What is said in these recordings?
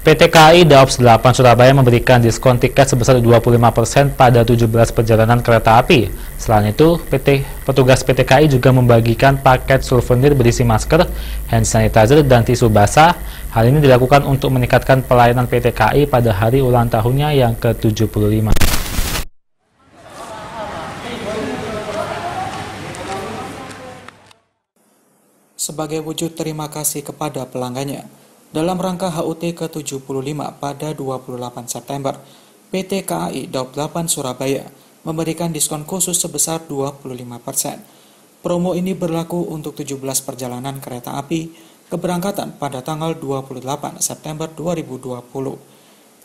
PT KAI Daops 8 Surabaya memberikan diskon tiket sebesar 25% pada 17 perjalanan kereta api. Selain itu, PT petugas PT KAI juga membagikan paket souvenir berisi masker, hand sanitizer, dan tisu basah. Hal ini dilakukan untuk meningkatkan pelayanan PT KAI pada hari ulang tahunnya yang ke-75. Sebagai wujud terima kasih kepada pelanggannya, dalam rangka HUT ke-75 pada 28 September, PT KAI Daup 8 Surabaya memberikan diskon khusus sebesar 25%. Promo ini berlaku untuk 17 perjalanan kereta api keberangkatan pada tanggal 28 September 2020.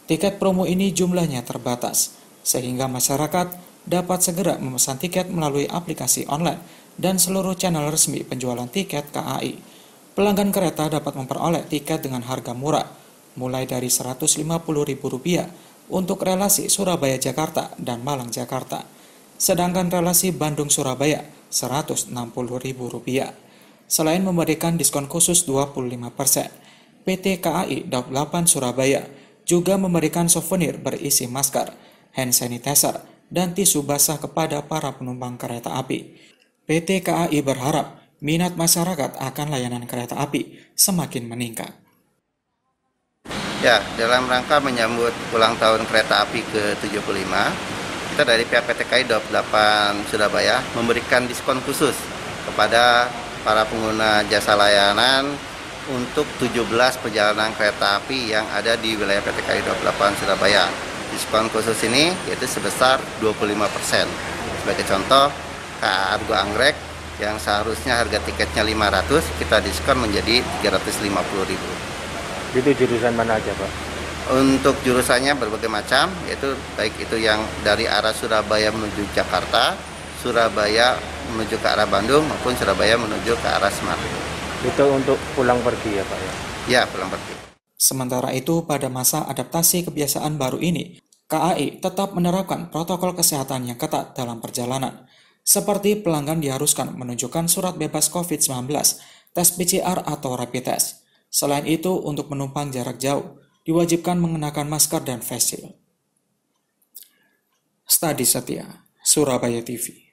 Tiket promo ini jumlahnya terbatas, sehingga masyarakat dapat segera memesan tiket melalui aplikasi online dan seluruh channel resmi penjualan tiket KAI. Pelanggan kereta dapat memperoleh tiket dengan harga murah, mulai dari Rp150.000 untuk relasi Surabaya-Jakarta dan Malang-Jakarta, sedangkan relasi Bandung-Surabaya Rp160.000. Selain memberikan diskon khusus 25%, PT KAI Daup 8 Surabaya juga memberikan souvenir berisi masker, hand sanitizer, dan tisu basah kepada para penumpang kereta api. PT KAI berharap minat masyarakat akan layanan kereta api semakin meningkat. Ya, dalam rangka menyambut ulang tahun kereta api ke-75, kita dari pihak PT KAI 8 Surabaya memberikan diskon khusus kepada para pengguna jasa layanan untuk 17 perjalanan kereta api yang ada di wilayah PT KAI 28 Surabaya. Diskon khusus ini yaitu sebesar 25%. Sebagai contoh, KA Argo Anggrek yang seharusnya harga tiketnya 500 kita diskon menjadi 350.000. Itu jurusan mana aja, Pak? Untuk jurusannya berbagai macam, yaitu baik itu yang dari arah Surabaya menuju Jakarta, Surabaya menuju ke arah Bandung maupun Surabaya menuju ke arah Semarang. Itu untuk pulang pergi ya, Pak ya? Ya, pulang pergi. Sementara itu, pada masa adaptasi kebiasaan baru ini, KAI tetap menerapkan protokol kesehatan yang ketat dalam perjalanan seperti pelanggan diharuskan menunjukkan surat bebas COVID-19, tes PCR atau rapid test. Selain itu, untuk penumpang jarak jauh, diwajibkan mengenakan masker dan face shield. Studi Setia, Surabaya TV